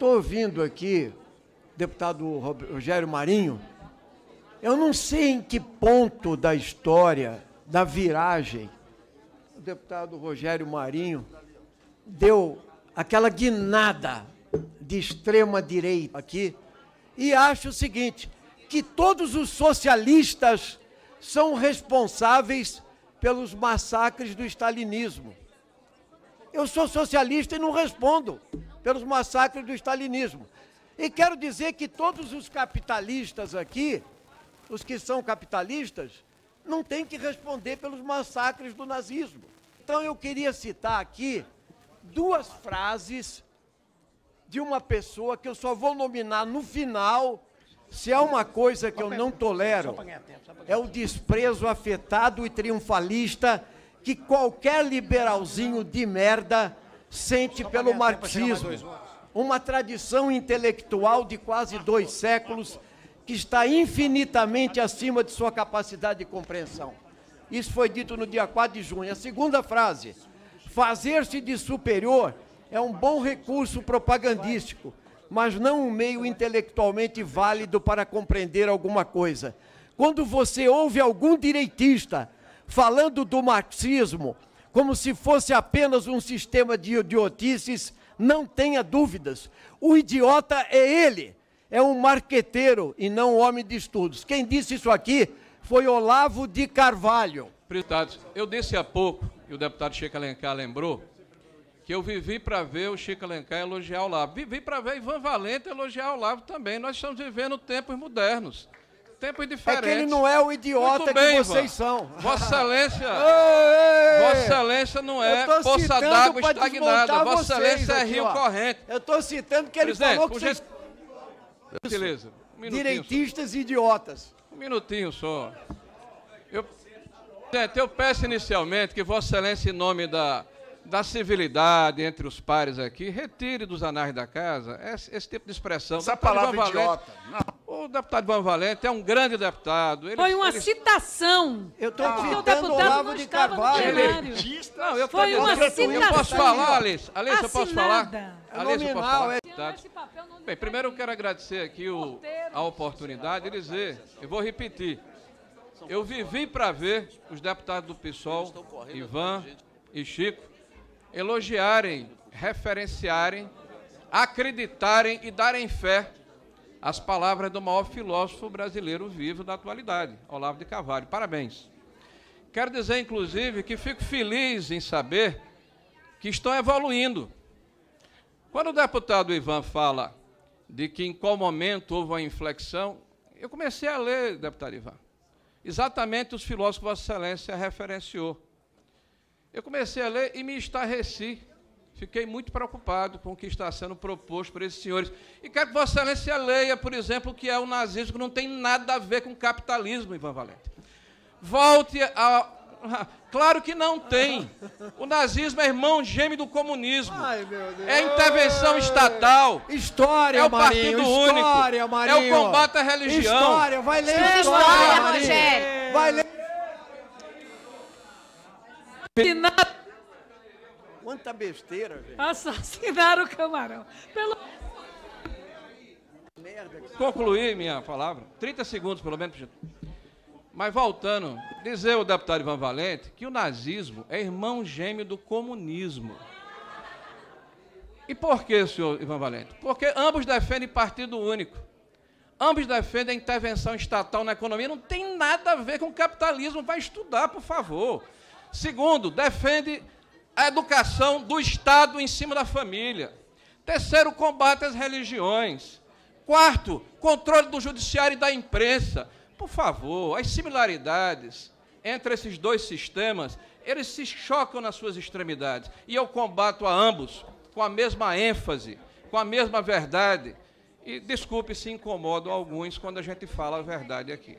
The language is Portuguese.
Estou ouvindo aqui, deputado Rogério Marinho, eu não sei em que ponto da história, da viragem, o deputado Rogério Marinho deu aquela guinada de extrema direita aqui e acha o seguinte, que todos os socialistas são responsáveis pelos massacres do stalinismo. Eu sou socialista e não respondo pelos massacres do stalinismo. E quero dizer que todos os capitalistas aqui, os que são capitalistas, não têm que responder pelos massacres do nazismo. Então eu queria citar aqui duas frases de uma pessoa que eu só vou nominar no final. Se há uma coisa que eu não tolero, é o desprezo afetado e triunfalista que qualquer liberalzinho de merda sente pelo marxismo, uma tradição intelectual de quase dois séculos que está infinitamente acima de sua capacidade de compreensão. Isso foi dito no dia 4 de junho. A segunda frase, fazer-se de superior é um bom recurso propagandístico, mas não um meio intelectualmente válido para compreender alguma coisa. Quando você ouve algum direitista falando do marxismo como se fosse apenas um sistema de idiotices, não tenha dúvidas. O idiota é ele, é um marqueteiro e não um homem de estudos. Quem disse isso aqui foi Olavo de Carvalho. Deputados, eu disse há pouco, e o deputado Chico Alencar lembrou, que eu vivi para ver o Chico Alencar elogiar o Olavo. Vivi para ver Ivan Valente elogiar o Olavo também. Nós estamos vivendo tempos modernos tempos diferentes. É que ele não é o idiota bem, que vocês Ivan. são. Vossa Excelência, Vossa Excelência não é poça d'água estagnada. Vossa Excelência é rio ó. corrente. Eu estou citando que ele Presidente, falou que vocês... Beleza. Um Direitistas só. idiotas. Um minutinho só. Eu, gente, eu peço inicialmente que Vossa Excelência, em nome da da civilidade entre os pares aqui, retire dos anais da casa esse, esse tipo de expressão. Essa palavra idiota. Não. O deputado Ivan Valente é um grande deputado. Ele, Foi uma ele... citação. Eu estou ah, citando o Olavo de Carvalho. Ele... Não, eu Foi uma citação. Eu posso falar, Alice? Alice, eu posso falar? É Alice, eu posso falar? É... Bem, primeiro eu quero agradecer aqui o, a oportunidade de dizer, eu vou repetir, eu vivi para ver os deputados do PSOL, Ivan e Chico, elogiarem, referenciarem, acreditarem e darem fé às palavras do maior filósofo brasileiro vivo da atualidade, Olavo de Carvalho. Parabéns. Quero dizer, inclusive, que fico feliz em saber que estão evoluindo. Quando o deputado Ivan fala de que em qual momento houve uma inflexão, eu comecei a ler, deputado Ivan, exatamente os filósofos Vossa Excelência referenciou. Eu comecei a ler e me estarreci. Fiquei muito preocupado com o que está sendo proposto por esses senhores. E quero que Vossa Excelência leia, por exemplo, o que é o nazismo, que não tem nada a ver com capitalismo, Ivan Valente. Volte a. Claro que não tem. O nazismo é irmão gêmeo do comunismo. Ai, é intervenção estatal. História, É o Partido Marinho, Único. História, Marinho. É o combate à religião. História, vai ler história, história Rogério. Vai ler Quanta besteira, gente. Assassinaram o camarão. Pelo... Concluir minha palavra. 30 segundos, pelo menos. Mas voltando, dizer o deputado Ivan Valente que o nazismo é irmão gêmeo do comunismo. E por que, senhor Ivan Valente? Porque ambos defendem partido único. Ambos defendem a intervenção estatal na economia. Não tem nada a ver com capitalismo. Vai estudar, por favor. Segundo, defende a educação do Estado em cima da família. Terceiro, combate às religiões. Quarto, controle do judiciário e da imprensa. Por favor, as similaridades entre esses dois sistemas, eles se chocam nas suas extremidades. E eu combato a ambos com a mesma ênfase, com a mesma verdade. E desculpe se incomodo alguns quando a gente fala a verdade aqui.